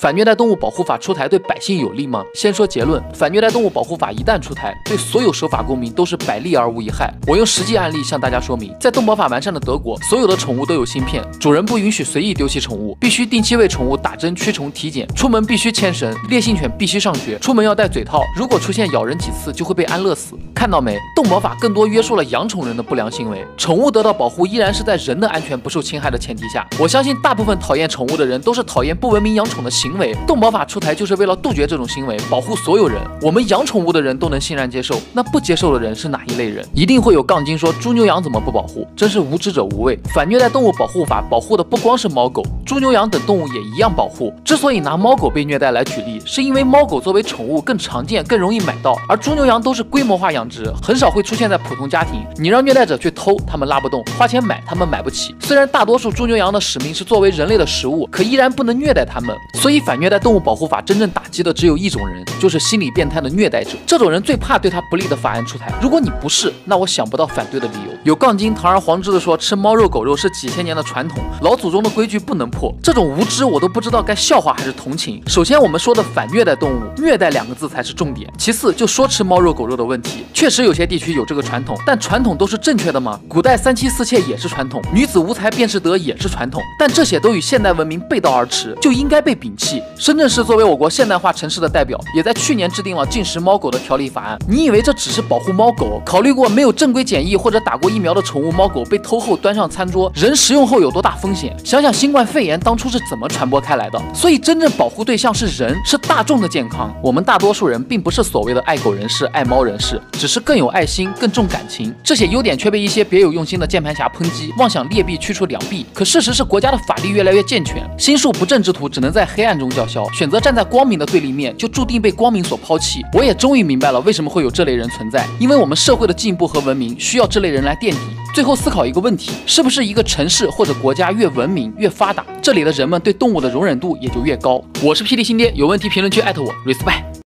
反虐待动物保护法出台对百姓有利吗？先说结论，反虐待动物保护法一旦出台，对所有守法公民都是百利而无一害。我用实际案例向大家说明，在动保法完善的德国，所有的宠物都有芯片，主人不允许随意丢弃宠物，必须定期为宠物打针、驱虫、体检，出门必须牵绳，烈性犬必须上学，出门要戴嘴套，如果出现咬人几次就会被安乐死。看到没？动保法更多约束了养宠人的不良行为，宠物得到保护依然是在人的安全不受侵害的前提下。我相信大部分讨厌宠物的人都是讨厌不文明养宠的行为，动保法。出台就是为了杜绝这种行为，保护所有人。我们养宠物的人都能欣然接受，那不接受的人是哪一类人？一定会有杠精说猪牛羊怎么不保护？真是无知者无畏。反虐待动物保护法保护的不光是猫狗，猪牛羊等动物也一样保护。之所以拿猫狗被虐待来举例，是因为猫狗作为宠物更常见，更容易买到，而猪牛羊都是规模化养殖，很少会出现在普通家庭。你让虐待者去偷，他们拉不动；花钱买，他们买不起。虽然大多数猪牛羊的使命是作为人类的食物，可依然不能虐待它们。所以反虐待动物保保护法真正打击的只有一种人，就是心理变态的虐待者。这种人最怕对他不利的法案出台。如果你不是，那我想不到反对的理由。有杠精堂而皇之的说吃猫肉狗肉是几千年的传统，老祖宗的规矩不能破。这种无知我都不知道该笑话还是同情。首先我们说的反虐待动物，虐待两个字才是重点。其次就说吃猫肉狗肉的问题，确实有些地区有这个传统，但传统都是正确的吗？古代三妻四妾也是传统，女子无才便是德也是传统，但这些都与现代文明背道而驰，就应该被摒弃。深圳市。作为我国现代化城市的代表，也在去年制定了禁食猫狗的条例法案。你以为这只是保护猫狗？考虑过没有正规检疫或者打过疫疫苗的宠物猫狗被偷后端上餐桌，人食用后有多大风险？想想新冠肺炎当初是怎么传播开来的。所以真正保护对象是人，是大众的健康。我们大多数人并不是所谓的爱狗人士、爱猫人士，只是更有爱心、更重感情。这些优点却被一些别有用心的键盘侠抨击，妄想劣币驱除良币。可事实是，国家的法律越来越健全，心术不正之徒只能在黑暗中叫嚣，选择。站在光明的对立面，就注定被光明所抛弃。我也终于明白了为什么会有这类人存在，因为我们社会的进步和文明需要这类人来垫底。最后思考一个问题：是不是一个城市或者国家越文明越发达，这里的人们对动物的容忍度也就越高？我是霹雳新爹，有问题评论区艾特我，respect。